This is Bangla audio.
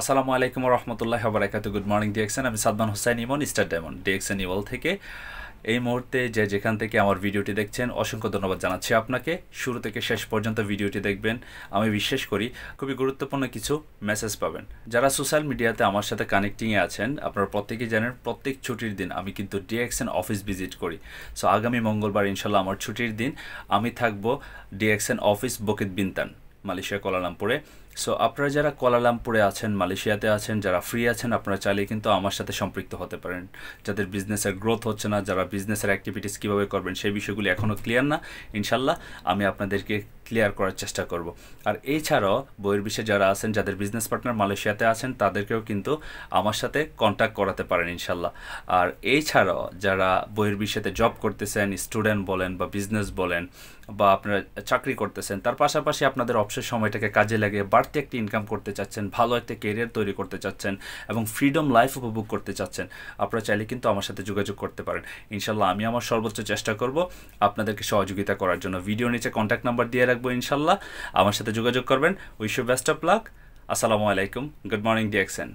আসসালামু আলাইকুম রহমতুল্লাহ বারাকাত গুড মর্নিং ডিএক্সেন আমি Sadman Hossain Emon star diamond DXN ইওয়াল থেকে। এই মুহূর্তে যে যেখান থেকে আমার ভিডিওটি দেখছেন, অসংখ্য ধন্যবাদ জানাচ্ছি আপনাকে। শুরু থেকে শেষ পর্যন্ত ভিডিওটি দেখবেন। আমি বিশ্বাস করি খুবই গুরুত্বপূর্ণ কিছু মেসেজ পাবেন। যারা সোশ্যাল মিডিয়াতে আমার সাথে কানেক্টিংয়ে আছেন, আপনারা প্রত্যেকেই জানেন, প্রত্যেক ছুটির দিন আমি কিন্তু ডিএক্সএন অফিস ভিজিট করি। সো আগামী মঙ্গলবার ইনশাল্লাহ আমার ছুটির দিন। আমি থাকব DXN office Bukit Bintang Malaysia কোলালামপুরে so আপনারা যারা কোলালামপুরে আছেন, মালয়েশিয়াতে আছেন, যারা ফ্রি আছেন, আপনারা চাইলে কিন্তু আমার সাথে সম্পৃক্ত হতে পারেন। যাদের বিজনেসের গ্রোথ হচ্ছে না, যারা বিজনেসের অ্যাক্টিভিটিস কীভাবে করবেন, সেই বিষয়গুলি এখনও ক্লিয়ার না। ইনশাল্লাহ আমি আপনাদেরকে ক্লিয়ার করার চেষ্টা করব। আর এছাড়াও বইয়ের বিষয়ে যারা আছেন, যাদের বিজনেস পার্টনার মালয়েশিয়াতে আছেন, তাদেরকেও কিন্তু আমার সাথে কন্ট্যাক্ট করাতে পারেন ইনশাল্লাহ। আর এছাড়াও, যারা বইয়ের বিষয়তে জব করতেছেন স্টুডেন্ট বলেন বা বিজনেস বলেন বা আপনারা চাকরি করতেছেন, তার পাশাপাশি আপনাদের অবসর সময়টাকে কাজে লাগিয়ে বাড়তি একটি ইনকাম করতে চাচ্ছেন, ভালো একটা কেরিয়ার তৈরি করতে চাচ্ছেন এবং ফ্রিডম লাইফ উপভোগ করতে চাচ্ছেন, আপনারা চাইলে কিন্তু আমার সাথে যোগাযোগ করতে পারেন। ইনশাল্লাহ আমি আমার সর্বোচ্চ চেষ্টা করব আপনাদেরকে সহযোগিতা করার জন্য। ভিডিও নিচে কন্ট্যাক্ট নাম্বার দিয়ে রাখব ইনশাল্লাহ। আমার সাথে যোগাযোগ করবেন। Wish you best of luck আসসালামু আলাইকুম। Good morning ডিএক্সেন